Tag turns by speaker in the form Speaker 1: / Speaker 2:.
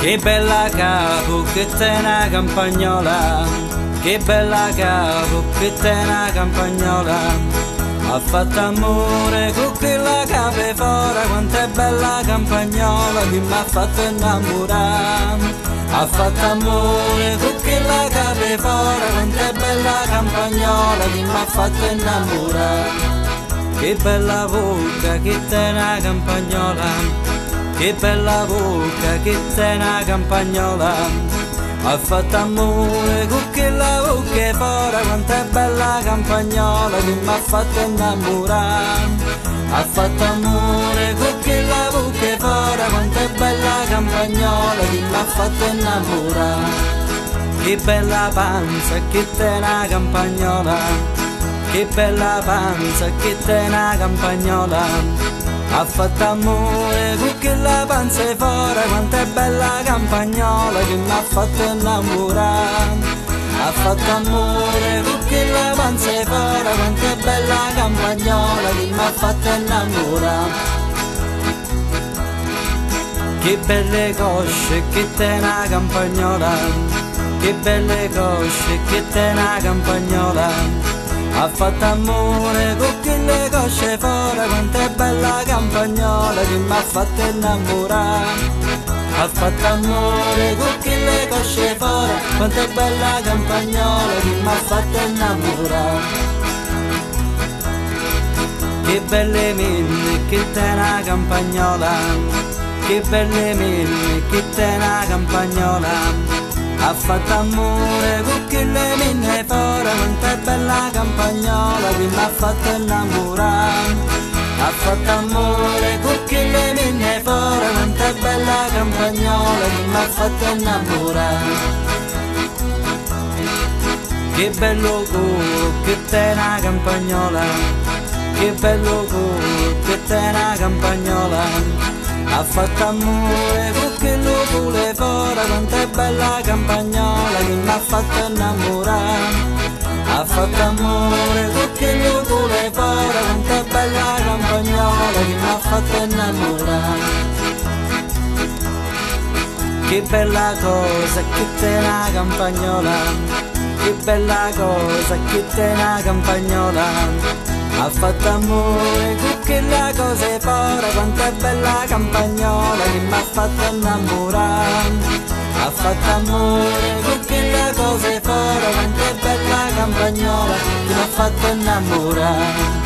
Speaker 1: Che bella capo, che te una campagnola, che bella capo, che te una campagnola. Ha fatto amore con quella cape fora, quanto è bella campagnola che mi ha fatto innamorare. Ha fatto amore con quella cape fora, quanto è bella campagnola che mi ha fatto innamorare. Che bella bocca, che te una campagnola che bella bocca, che una campagnola. Ha fatto amore con quella bocca fora, quanto è bella campagnola che mi ha fatto innamorare. Ha fatto amore con quella bocca fora, quanto è bella campagnola che mi ha fatto innamorare. Che bella panza, che te una campagnola. Che bella panza, che te una campagnola ha fatto amore con quella panza e fuori quanto è bella campagnola che mi ha fatto innamorare. Ha fatto amore con quella panza e fuori quanto è bella campagnola che mi ha fatto innamorare. Che belle cosce che te una campagnola. Che belle cosce che te una campagnola. Ha fatto amore con cosce fuori quanto è bella campagnola che mi ha fatto innamorare. Ha fatto amore con quelle cosce fuori quanto è bella campagnola che mi ha fatto innamorare. Che belle mille che te una campagnola. Che belle mille che te una campagnola. Ha fatto amore con quelle minne fuori quanto è bella campagnola che mi ha fatto innamorare. Ha fatto amore con quelle minne fuori quanto è bella campagnola che mi ha fatto innamorare. Che bello culo che te una campagnola. Che bello culo che te una campagnola. Ha fatto amore con che lupo le fora quanto è bella campagnola che mi ha fatto innamorare. Ha fatto amore con che bella cosa che te una campagnola. Che bella cosa che te una campagnola. Ha fatto amore con quella cosa fora quanto è bella campagnola che mi ha fatto innamorare. Ha fatto amore con quella cosa fora quanto è bella campagnola che mi ha fatto innamorare